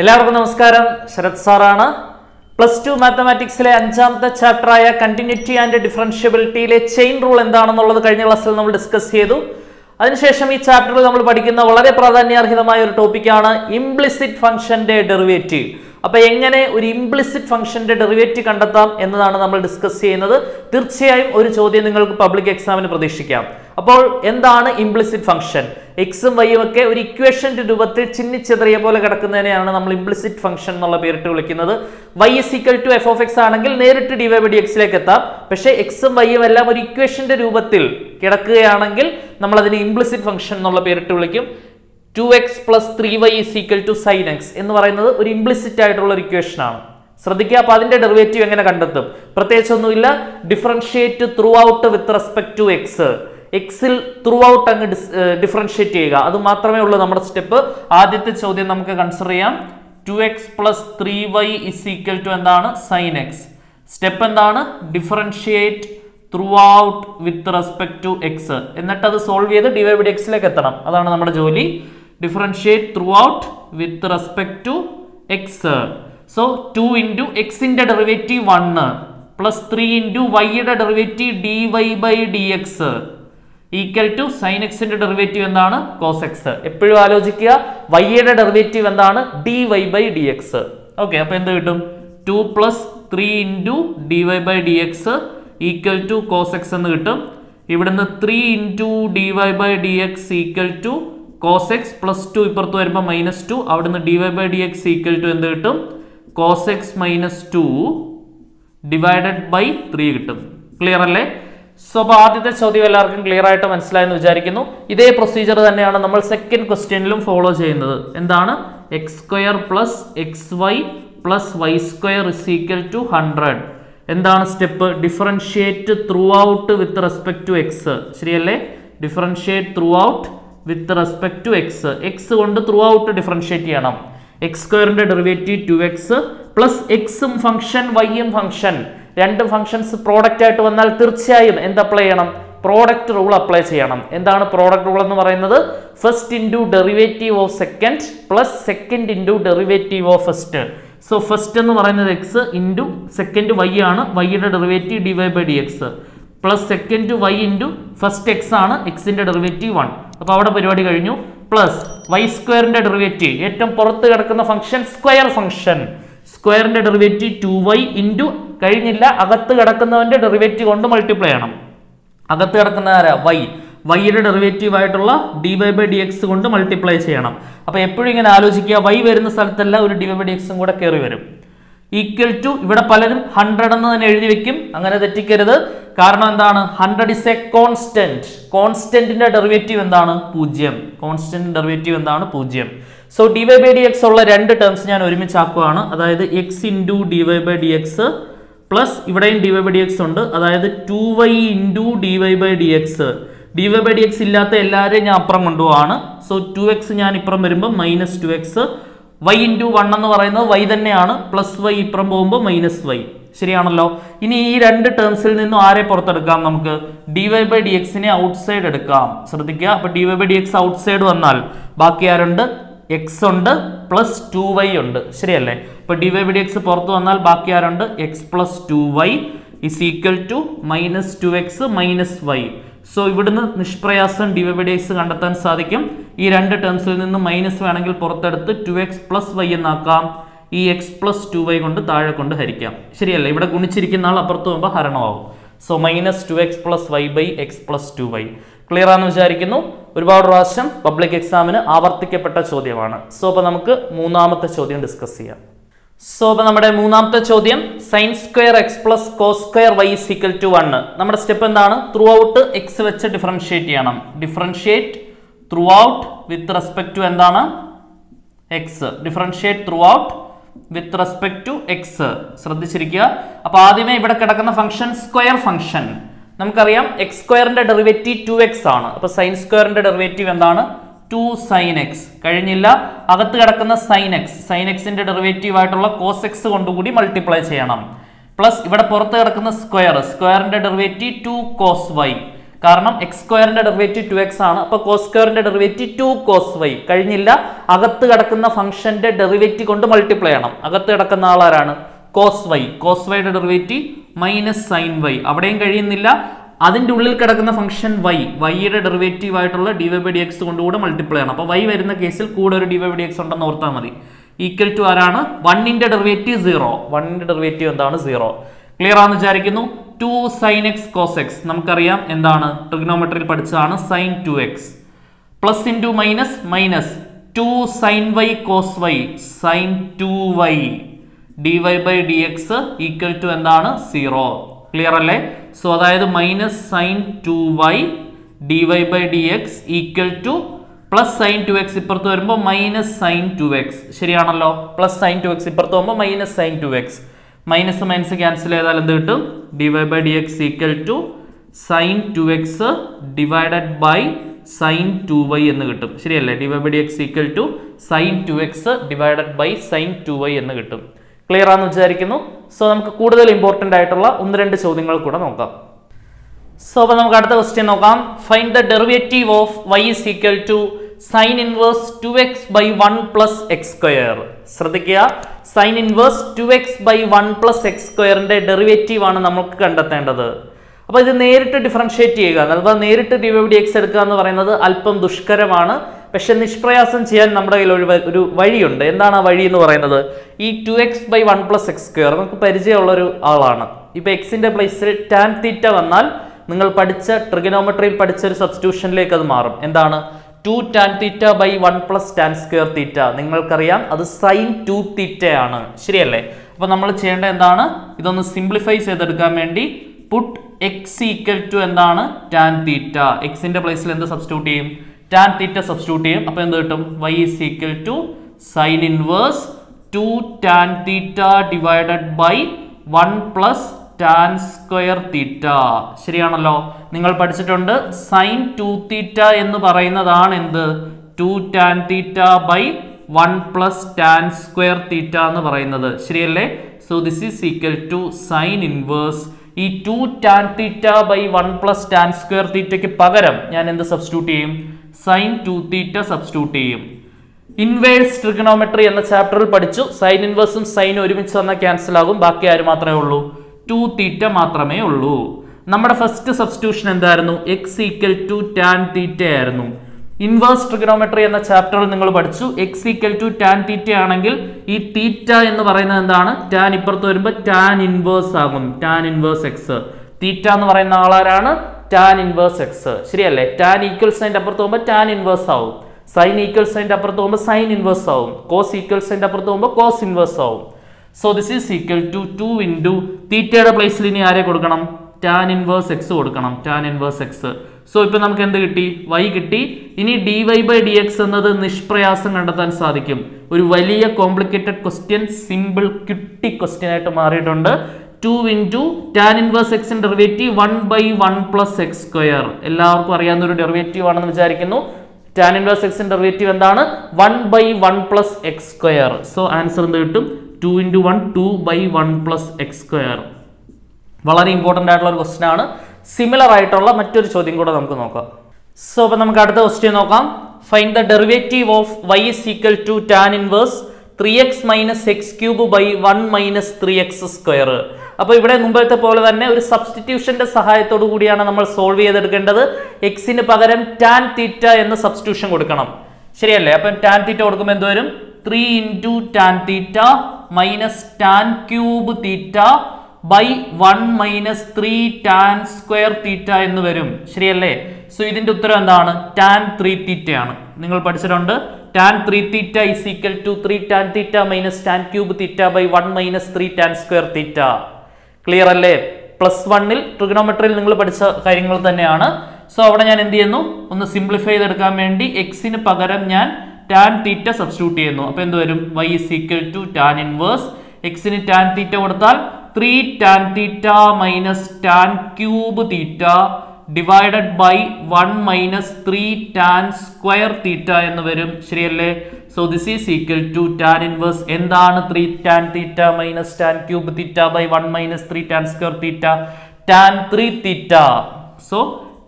എല്ലാവർക്കും നമസ്കാരം. ശരത് സാറാണ്. പ്ലസ് ടു മാത്തമാറ്റിക്സിലെ അഞ്ചാമത്തെ ചാപ്റ്ററായ കണ്ടിന്യൂറ്റി ആൻഡ് ഡിഫറൻഷ്യബിലിറ്റിയിലെ ചെയിൻ റൂൾ എന്താണെന്നുള്ളത് കഴിഞ്ഞ ക്ലാസ്സിൽ നമ്മൾ ഡിസ്കസ് ചെയ്തു. അതിനുശേഷം ഈ ചാപ്റ്ററിൽ നമ്മൾ പഠിക്കുന്ന വളരെ പ്രാധാന്യാർഹിതമായ ഒരു ടോപ്പിക്കാണ് ഇംപ്ലിസിറ്റ് ഫംഗ്ഷന്റെ ഡെറിവേറ്റീവ് അപ്പോൾ എങ്ങനെ ഒരു ഇംപ്ലിസിറ്റ് ഫംഗ്ഷന്റെ ഡെറിവേറ്റീവ് കണ്ടെത്താം എന്നതാണ് നമ്മൾ ഡിസ്കസ് ചെയ്യുന്നത്. തീർച്ചയായും ഒരു ചോദ്യം നിങ്ങൾക്ക് പബ്ലിക് എക്സാമിന് പ്രതീക്ഷിക്കാം. അപ്പോൾ എന്താണ് ഇംപ്ലിസിറ്റ് ഫംഗ്ഷൻ എക്സും വൈയും ഒക്കെ ഒരു ഇക്വേഷന്റെ രൂപത്തിൽ ചിഹ്നിച്ചെതിറിയ പോലെ കിടക്കുന്നതിനെയാണ് നമ്മൾ ഇംപ്ലിസിറ്റ് ഫംഗ്ഷൻ എന്നുള്ള പേരിട്ട് വിളിക്കുന്നത്. Y is equal to f of x ആണെങ്കിൽ നേരിട്ട് ഡി വൈ ബൈ ഡി എക്സിലേക്ക് എത്താം. പക്ഷേ എക്സും വൈയും എല്ലാം ഒരു ഇക്വേഷന്റെ രൂപത്തിൽ കിടക്കുകയാണെങ്കിൽ നമ്മൾ അതിനെ ഇംപ്ലിസിറ്റ് ഫംഗ്ഷൻ എന്നുള്ള പേരിട്ട് വിളിക്കും. Two x plus three y is equal to sine x എന്ന് പറയുന്നത് ഒരു ഇംപ്ലിസിറ്റ് ആയിട്ടുള്ള ഒരു ഇക്വേഷൻ ആണ്. ശ്രദ്ധിക്കുക അപ്പൊ അതിന്റെ ഡെറിവേറ്റീവ് എങ്ങനെ കണ്ടെത്തും? പ്രത്യേകിച്ചൊന്നുമില്ല differentiate throughout with respect to x എക്സിൽ ത്രൂ ഔട്ട് അങ്ങ് ഡിഫറൻഷിയേറ്റ് ചെയ്യുക. അത് മാത്രമേ ഉള്ളൂ നമ്മുടെ സ്റ്റെപ്പ് ആദ്യത്തെ ചോദ്യം നമുക്ക് കൺസിഡർ ചെയ്യാം. Two x plus three y is equal to എന്താണ്? സൈൻ എക്സ് സ്റ്റെപ്പ് എന്താണ്? Differentiate throughout with respect to x എന്നിട്ട് അത് സോൾവ് ചെയ്ത് ഡിവൈ ബൈ എക്സിലേക്ക് എത്തണം. അതാണ് നമ്മുടെ ജോലി. Differentiate throughout with respect to x so two into എക്സിന്റെ derivative one plus three into വൈയുടെ derivative d y by d x equal to sine എക്സിന്റെ ഡെറിവേറ്റീവ് എന്താണ്? കോസ് എക്സ് എപ്പോഴും ആലോചിക്കുക വൈയുടെ ഡെറിവേറ്റീവ് എന്താണ്? D y by d x okay അപ്പൊ എന്ത് കിട്ടും? Two plus three into d y by d x equal to cos x എന്ന് കിട്ടും. ഇവിടുന്ന് three into d y by d x equal to cos x plus two ഇപ്പുറത്ത് വരുമ്പോൾ minus two അവിടുന്ന് d y by d x equal to എന്ത് കിട്ടും? Cos x minus two divided by three കിട്ടും. Clear അല്ലേ? സോ അപ്പോൾ ആദ്യത്തെ ചോദ്യം എല്ലാവർക്കും ക്ലിയർ ആയിട്ട് മനസ്സിലായെന്ന് വിചാരിക്കുന്നു. ഇതേ പ്രൊസീജിയർ തന്നെയാണ് നമ്മൾ സെക്കൻഡ് ക്വസ്റ്റ്യനിലും ഫോളോ ചെയ്യുന്നത്. എന്താണ്? X square plus x y plus y square is equal to hundred എന്താണ് step differentiate throughout with respect to x ശരിയല്ലേ differentiate throughout with respect to x x കൊണ്ട് ത്രൂ ഔട്ട് ഡിഫറൻഷിയേറ്റ് ചെയ്യണം x സ്ക്വയറിന്റെ derivative two x plus എക്സും function വൈയും function രണ്ട് functions product ആയിട്ട് വന്നാൽ തീർച്ചയായും എന്ത് അപ്ലൈ ചെയ്യണം? പ്രോഡക്റ്റ് റൂൾ അപ്ലൈ ചെയ്യണം. എന്താണ് പ്രോഡക്റ്റ് റൂൾ എന്ന് പറയുന്നത്? First into derivative of second plus second into derivative of first so first എന്ന് പറയുന്നത് എക്സ് ഇന്റു സെക്കൻഡ് വൈ ആണ്. വൈയുടെ derivative d y by d x plus second y into first x ആണ് എക്സിന്റെ derivative one അപ്പോൾ അവിടെ പരിപാടി കഴിഞ്ഞു. പ്ലസ് വൈ സ്ക്വയറിന്റെ ഡെറിവേറ്റീവ് ഏറ്റവും പുറത്ത് കിടക്കുന്ന ഫംഗ്ഷൻ സ്ക്വയർ ഫംഗ്ഷൻ സ്ക്വയറിന്റെ ഡെറിവേറ്റീവ് ടു വൈ ഇന്റു കഴിഞ്ഞില്ല അകത്ത് കിടക്കുന്നവന്റെ ഡെറിവേറ്റീവ് കൊണ്ട് മൾട്ടിപ്ലൈ ചെയ്യണം. അകത്ത് കിടക്കുന്ന ആരാ? വൈ. വൈയുടെ ഡെറിവേറ്റീവ് ആയിട്ടുള്ള d y by d x കൊണ്ട് മൾട്ടിപ്ലൈ ചെയ്യണം. അപ്പോൾ എപ്പോഴും ഇങ്ങനെ ആലോചിക്കുക വൈ വരുന്ന സ്ഥലത്തല്ല ഒരു ഡി വൈ ബൈ ഡി എക്സും കൂടെ കയറി വരും. ഈക്വൽ ടു ഇവിടെ പലരും ഹൺഡ്രഡ് എന്ന് തന്നെ എഴുതി വെക്കും. അങ്ങനെ തെറ്റിക്കരുത്. കാരണം എന്താണ്? ഹൺഡ്രഡ് ഇസ് എ കോൺസ്റ്റന്റ് കോൺസ്റ്റന്റിന്റെ ഡെറിവേറ്റീവ് എന്താണ്? പൂജ്യം. കോൺസ്റ്റന്റ് ഡെറിവേറ്റീവ് എന്താണ്? പൂജ്യം. So d y by d x ഉള്ള രണ്ട് ടേംസ് ഞാൻ ഒരുമിച്ച് ആക്കുവാണ് അതായത് x into d y by d x plus ഇവിടെയും d y by d x ഉണ്ട്. അതായത് two y into d y by d x d y by d x ഇല്ലാത്ത എല്ലാവരെയും ഞാൻ അപ്പുറം കൊണ്ടുപോവാണ്. സോ ടു എക്സ് ഞാൻ ഇപ്പുറം വരുമ്പോൾ minus two x y into one എന്ന് പറയുന്നത് വൈ തന്നെയാണ്. പ്ലസ് വൈ ഇപ്പുറം പോകുമ്പോൾ മൈനസ് വൈ ശരിയാണല്ലോ? ഇനി ഈ രണ്ട് ടേംസിൽ നിന്നും ആരെ പുറത്തെടുക്കാം നമുക്ക്? ഡി വൈ ബൈ ഡി എക്സിനെ ഔട്ട് സൈഡ് എടുക്കാം. ശ്രദ്ധിക്കുക. അപ്പൊ d y by d x outside വന്നാൽ ബാക്കി ആരുണ്ട്? എക്സ് ഉണ്ട് പ്ലസ് ടു വൈ ഉണ്ട്. ശരിയല്ലേ? ഇപ്പൊ d y by d x പുറത്ത് വന്നാൽ ബാക്കി ആരുണ്ട്? X plus two y is equal to minus two x minus y so ഇവിടുന്ന് നിഷ്പ്രയാസം d y by d x കണ്ടെത്താൻ സാധിക്കും. ഈ രണ്ട് ടേംസിൽ നിന്ന് മൈനസ് വേണമെങ്കിൽ പുറത്തെടുത്ത് ടു എക്സ് പ്ലസ് വൈ എന്നാക്കാം. ഈ എക്സ് പ്ലസ് ടു വൈ കൊണ്ട് താഴെ കൊണ്ട് ഹരിക്കാം. ശരിയല്ലേ? ഇവിടെ ഗുണിച്ചിരിക്കുന്ന ആൾ അപ്പുറത്ത് പോകുമ്പോൾ ഹരണമാവും. So minus two x plus y by x plus two y clear ആണെന്ന് വിചാരിക്കുന്നു? ഒരുപാട് പ്രാവശ്യം പബ്ലിക് എക്സാമിന് ആവർത്തിക്കപ്പെട്ട ചോദ്യമാണ്. സോ അപ്പോൾ നമുക്ക് മൂന്നാമത്തെ ചോദ്യം ഡിസ്കസ് ചെയ്യാം. സോ അപ്പോൾ നമ്മുടെ മൂന്നാമത്തെ ചോദ്യം sine square x plus cos square y equal to one നമ്മുടെ സ്റ്റെപ്പ് എന്താണ്? ത്രൂ ഔട്ട് എക്സ് വെച്ച് ഡിഫറൻഷിയേറ്റ് ചെയ്യണം. Differentiate throughout with respect to എന്താണ്? X differentiate throughout with respect to x ശ്രദ്ധിച്ചിരിക്കുക. അപ്പോൾ ആദ്യമേ ഇവിടെ കിടക്കുന്ന ഫംഗ്ഷൻ സ്ക്വയർ ഫംഗ്ഷൻ നമുക്കറിയാം എക്സ് സ്ക്വയറിന്റെ ഡെറിവേറ്റീവ് ടു എക്സ് ആണ്. അപ്പൊ സൈൻ സ്ക്വയറിന്റെ ഡെറിവേറ്റീവ് എന്താണ്? ടു സൈൻ എക്സ് കഴിഞ്ഞില്ല. അകത്ത് കിടക്കുന്ന സൈൻ എക്സ് സൈൻ എക്സിന്റെ ഡെറിവേറ്റീവ് ആയിട്ടുള്ള കോസ് എക്സ് കൊണ്ടുകൂടി മൾട്ടിപ്ലൈ ചെയ്യണം. പ്ലസ് ഇവിടെ പുറത്ത് കിടക്കുന്ന സ്ക്വയർ. സ്ക്വയറിന്റെ ഡെറിവേറ്റീവ് ടു കോസ് വൈ കാരണം എക്സ് സ്ക്വയറിന്റെ ഡെറിവേറ്റീവ് ടു എക്സ് ആണ്. അപ്പൊ കോസ് സ്ക്വയറിന്റെ ഡെറിവേറ്റീവ് ടു കോസ് വൈ കഴിഞ്ഞില്ല. അകത്ത് കിടക്കുന്ന ഫംഗ്ഷന്റെ ഡെറിവേറ്റീവ് കൊണ്ട് മൾട്ടിപ്ലൈ ചെയ്യണം. അകത്ത് കിടക്കുന്ന ആളാരാണ്? കോസ് വൈ കോസ് വൈയുടെ ഡെറിവേറ്റീവ് മൈനസ് സൈൻ വൈ. അവിടെയും കഴിയുന്നില്ല. അതിന്റെ ഉള്ളിൽ കിടക്കുന്ന ഫംഗ്ഷൻ വൈ. വൈയുടെ ഡെറിവേറ്റീവ് ആയിട്ടുള്ള d y by d x കൊണ്ടുകൂടെ multiply ആണ് അപ്പോൾ വൈ വരുന്ന കേസിൽ കൂടെ ഒരു d y by d x ഉണ്ടെന്ന് ഓർത്താൽ മതി. ഈക്വൽ ടു ആരാണ്? വണ്ണിന്റെ ഡെറിവേറ്റീവ് സീറോ വണ്ണിന്റെ ഡെറിവേറ്റീവ് എന്താണ്? സീറോ ക്ലിയർ ആണെന്ന് വിചാരിക്കുന്നു? Two sine x cos x നമുക്കറിയാം എന്താണ്? ട്രിഗ്നോമെട്രിയിൽ പഠിച്ചതാണ് sine two x plus into minus minus two sine y cos y sine two y d y by d x equal to എന്താണ്? Zero clear അല്ലേ? So അതായത് minus sine two y d y by d x equal to plus sine two x ഇപ്പുറത്ത് വരുമ്പോൾ minus sine two x ശരിയാണല്ലോ? Plus sine two x ഇപ്പുറത്ത് വരുമ്പോൾ minus sine two x minus minus cancel ചെയ്താൽ എന്ത് കിട്ടും? D y by d x equal to sine two x divided by sine two y എന്ന് കിട്ടും. ശരിയല്ലേ? D y by d x equal to sine two x divided by sine two y എന്ന് കിട്ടും. Clear ആണെന്ന് വിചാരിക്കുന്നു. So നമുക്ക് കൂടുതൽ important ആയിട്ടുള്ള ഒന്ന് രണ്ട് ചോദ്യങ്ങൾ കൂടെ നോക്കാം. സോ അപ്പോൾ നമുക്ക് അടുത്ത ക്വസ്റ്റ്യൻ നോക്കാം. Find the derivative of y is equal to sine inverse two x by one plus x square ശ്രദ്ധിക്കുക. Sine inverse two x by one plus x സ്ക്വയറിന്റെ ഡെറിവേറ്റീവ് ആണ് നമുക്ക് കണ്ടെത്തേണ്ടത്. അപ്പോൾ ഇത് നേരിട്ട് ഡിഫറൻഷിയേറ്റ് ചെയ്യുക. അഥവാ നേരിട്ട് ഡി എക്സ് എടുക്കുക എന്ന് പറയുന്നത് അല്പം ദുഷ്കരമാണ്. പക്ഷെ നിഷ്പ്രയാസം ചെയ്യാൻ നമ്മുടെ കയ്യിൽ ഒരു ഒരു വഴിയുണ്ട്. എന്താണ് ആ വഴി എന്ന് പറയുന്നത്? ഈ two x by one plus x square നമുക്ക് പരിചയമുള്ളൊരു ആളാണ്. ഇപ്പൊ എക്സിന്റെ പ്ലേസിൽ ടാൻ തീറ്റ വന്നാൽ നിങ്ങൾ പഠിച്ച ട്രിഗനോമെട്രിയിൽ പഠിച്ച ഒരു സബ്സ്റ്റിറ്റ്യൂഷനിലേക്ക് അത് മാറും. എന്താണ്? Two tan theta by one plus tan square theta നിങ്ങൾക്കറിയാം അത് സൈൻ ടു തീറ്റയാണ് ശരിയല്ലേ? അപ്പോൾ നമ്മൾ ചെയ്യേണ്ട എന്താണ്? ഇതൊന്ന് സിംപ്ലിഫൈ ചെയ്തെടുക്കാൻ വേണ്ടി പുട്ട് എക്സ് ഈക്വൽ ടു എന്താണ്? ടാൻ തീറ്റ എക്സിന്റെ പ്ലേസിൽ എന്ത് സബ്സ്റ്റിറ്റ്യൂട്ട് ചെയ്യും? ടാൻ തീറ്റ സബ്സ്റ്റിറ്റ്യൂട്ട് ചെയ്യും. അപ്പോൾ എന്ത് കിട്ടും? Y is equal to sine inverse two tan theta divided by one plus tan square theta ശരിയാണല്ലോ. നിങ്ങൾ പഠിച്ചിട്ടുണ്ട് സൈൻ ടു തീറ്റ എന്ന് പറയുന്നതാണ് എന്ത്? Two tan theta by one plus tan square theta എന്ന് പറയുന്നത്. ശരിയല്ലേ? So this is equal to sine inverse ഈ two tan theta by one plus tan square തീറ്റയ്ക്ക് പകരം ഞാൻ എന്ത് സബ്സ്റ്റിറ്റ്യൂട്ട് ചെയ്യും? സൈൻ ടു തീറ്റ സബ്സ്റ്റിറ്റ്യൂട്ട് ചെയ്യും. ഇൻവേഴ്സ് ട്രിഗണോമെട്രി എന്ന ചാപ്റ്ററിൽ പഠിച്ചു. സൈൻ ഇൻവേഴ്സും സൈൻ ഒരുമിച്ച് വന്നാൽ ക്യാൻസൽ ആകും. ബാക്കി ആര് മാത്രമേ ഉള്ളൂ? ടു തീറ്റ മാത്രമേ ഉള്ളൂ. നമ്മുടെ ഫസ്റ്റ് സബ്സ്റ്റിറ്റ്യൂഷൻ എന്തായിരുന്നു? X equal to tan theta ആയിരുന്നു. ഇൻവേഴ്സ് ട്രിഗണോമെട്രി എന്ന ചാപ്റ്ററിൽ നിങ്ങൾ പഠിച്ചു. X equal to tan theta ആണെങ്കിൽ ഈ തീറ്റ എന്ന് പറയുന്നത് എന്താണ്? ടാൻ ഇപ്പുറത്ത് വരുമ്പോൾ ടാൻ ഇൻവേഴ്സ് ആകും. ടാൻ ഇൻവേഴ്സ് എക്സ് തീറ്റ എന്ന് പറയുന്ന ആളാരാണ്? ടാൻ ഇൻവേഴ്സ് എക്സ് ശരിയല്ലേ? ടാൻ ഈക്വൽ സൈന്റെ അപ്പുറത്ത് പോകുമ്പോൾ ടാൻ ഇൻവേഴ്സ് ആവും. സൈൻ ഈക്വൽ സൈന്റെ അപ്പുറത്ത് പോകുമ്പോൾ സൈൻ ഇൻവേഴ്സ് ആവും. കോസ് ഈക്വൽ സൈന്റെ അപ്പുറത്ത് പോകുമ്പോൾ കോസ് ഇൻവേഴ്സ് ആവും. So this is equal to two into തീറ്റയുടെ പ്ലേസിൽ ഇനി ആരെ കൊടുക്കണം? ടാൻ ഇൻവേഴ്സ് എക്സ് കൊടുക്കണം. ടാൻ ഇൻവേഴ്സ് എക്സ് സോ ഇപ്പം നമുക്ക് എന്ത് കിട്ടി? വൈ കിട്ടി. ഇനി d y by d x എന്നത് നിഷ്പ്രയാസം കണ്ടെത്താൻ സാധിക്കും. ഒരു വലിയ കോംപ്ലിക്കേറ്റഡ് ക്വസ്റ്റ്യൻ സിമ്പിൾ കിട്ടി ക്വസ്റ്റ്യൻ ആയിട്ട് മാറിയിട്ടുണ്ട്. ടു ഇന്റു ടാൻ ഇൻവേഴ്സ് എക്സിന്റെ derivative one by one plus x square എല്ലാവർക്കും അറിയാവുന്ന ഒരു ഡെറിവേറ്റീവ് ആണെന്ന് വിചാരിക്കുന്നു. ടാൻ ഇൻവേഴ്സ് എക്സിന്റെ ഡെറിവേറ്റീവ് എന്താണ്? One by one plus x square so answer എന്ത് കിട്ടും? Two into one two by one plus x square വളരെ ഇമ്പോർട്ടന്റ് ആയിട്ടുള്ള ഒരു ക്വസ്റ്റൻ ആണ്. സിമിലർ ആയിട്ടുള്ള മറ്റൊരു ചോദ്യം കൂടെ നമുക്ക് നോക്കാം. സോ അപ്പോൾ നമുക്ക് അടുത്ത ക്വസ്റ്റ്യൻ നോക്കാം. Find the derivative of y is equal to tan inverse three x minus x cube by one minus three x square അപ്പോൾ ഇവിടെ മുമ്പത്തെ പോലെ തന്നെ ഒരു സബ്സ്റ്റിറ്റ്യൂഷന്റെ സഹായത്തോടു കൂടിയാണ് നമ്മൾ സോൾവ് ചെയ്തെടുക്കേണ്ടത്. എക്സിന് പകരം ടാൻ തീറ്റ എന്ന സബ്സ്റ്റിറ്റ്യൂഷൻ കൊടുക്കണം. ശരിയല്ലേ? അപ്പം ടാൻ തീറ്റ കൊടുക്കുമ്പോൾ എന്ത് വരും? Three into tan theta minus tan cube theta by one minus three tan square theta എന്ന് വരും. ശരിയല്ലേ? സോ ഇതിന്റെ ഉത്തരം എന്താണ്? ടാൻ ത്രീ തീറ്റയാണ് നിങ്ങൾ പഠിച്ചിട്ടുണ്ട്? Tan three theta is equal to three tan theta minus tan cube theta by one minus three tan square theta clear അല്ലേ? പ്ലസ് വണ്ണിൽ ട്രിഗണോമെട്രിയിൽ നിങ്ങൾ പഠിച്ച കാര്യങ്ങൾ തന്നെയാണ്. സോ അവിടെ ഞാൻ എന്ത് ചെയ്യുന്നു? ഒന്ന് സിംപ്ലിഫൈ ചെയ്തെടുക്കാൻ വേണ്ടി എക്സിന് പകരം ഞാൻ ടാൻ തീറ്റ സബ്സ്റ്റിറ്റ്യൂട്ട് ചെയ്യുന്നു. അപ്പൊ എന്ത് വരും? Y is equal to tan inverse എക്സിന് ടാൻ തീറ്റ കൊടുത്താൽ three tan theta minus tan cube theta divided by one minus three tan square theta എന്ന് വരും. ശരിയല്ലേ? So this is equal to tan inverse എന്താണ് three tan theta minus tan cube theta by one minus three tan square theta tan three theta so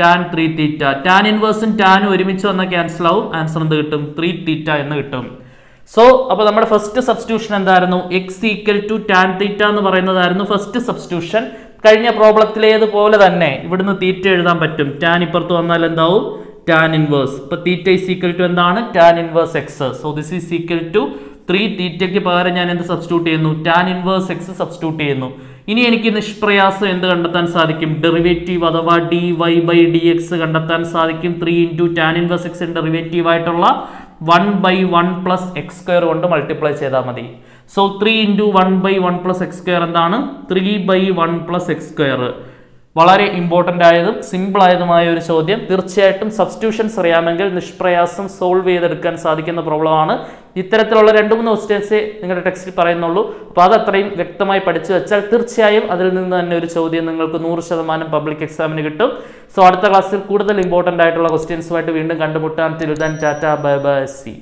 tan three theta tan ഇൻവേഴ്സും ടാനും ഒരുമിച്ച് വന്നാൽ cancel ആവും. Answer എന്ത് കിട്ടും? Three തീറ്റ എന്ന് കിട്ടും. So അപ്പോൾ നമ്മുടെ ഫസ്റ്റ് സബ്സ്റ്റിറ്റ്യൂഷൻ എന്തായിരുന്നു? X equal to tan theta എന്ന് പറയുന്നതായിരുന്നു ഫസ്റ്റ് സബ്സ്റ്റിറ്റ്യൂഷൻ കഴിഞ്ഞ പ്രോബ്ലത്തിലേതുപോലെ തന്നെ ഇവിടുന്ന് തീറ്റ എഴുതാൻ പറ്റും. ടാൻ ഇപ്പുറത്ത് വന്നാൽ എന്താവും? ടാൻ ഇൻവേഴ്സ് ഇപ്പൊ തീറ്റ ഇസ് ഈക്വൽ ടു എന്താണ്? Tan inverse x so this is equal to three തീറ്റയ്ക്ക് പകരം ഞാൻ എന്ത് സബ്സ്റ്റിറ്റ്യൂട്ട് ചെയ്യുന്നു? ടാൻ ഇൻവേഴ്സ് എക്സ് സബ്സ്റ്റിറ്റ്യൂട്ട് ചെയ്യുന്നു. ഇനി എനിക്ക് നിഷ്പ്രയാസം എന്ത് കണ്ടെത്താൻ സാധിക്കും? ഡെറിവേറ്റീവ് അഥവാ d y by d x കണ്ടെത്താൻ സാധിക്കും. Three into tan inverse x derivative ആയിട്ടുള്ള one by one plus x square കൊണ്ട് മൾട്ടിപ്ലൈ ചെയ്താൽ മതി. So three into one by one plus x square എന്താണ്? Three by one plus x square വളരെ important ആയതും simple ആയതുമായ ഒരു ചോദ്യം. തീർച്ചയായിട്ടും സബ്സ്റ്റിറ്റ്യൂഷൻസ് അറിയാമെങ്കിൽ നിഷ്പ്രയാസം സോൾവ് ചെയ്തെടുക്കാൻ സാധിക്കുന്ന പ്രോബ്ലമാണ് ഇത്തരത്തിലുള്ള രണ്ട് മൂന്ന് ക്വസ്റ്റ്യൻസേ നിങ്ങളുടെ ടെക്സ്റ്റിൽ പറയുന്നുള്ളൂ. അപ്പോൾ അത് അത്രയും വ്യക്തമായി പഠിച്ചു വെച്ചാൽ തീർച്ചയായും അതിൽ നിന്ന് തന്നെ ഒരു ചോദ്യം നിങ്ങൾക്ക് നൂറ് ശതമാനം പബ്ലിക് എക്സാമിന് കിട്ടും. സോ അടുത്ത ക്ലാസ്സിൽ കൂടുതൽ ഇമ്പോർട്ടന്റ് ആയിട്ടുള്ള ക്വസ്റ്റ്യൻസുമായിട്ട് വീണ്ടും കണ്ടുമുട്ടാൻ till then ta ta bye bye see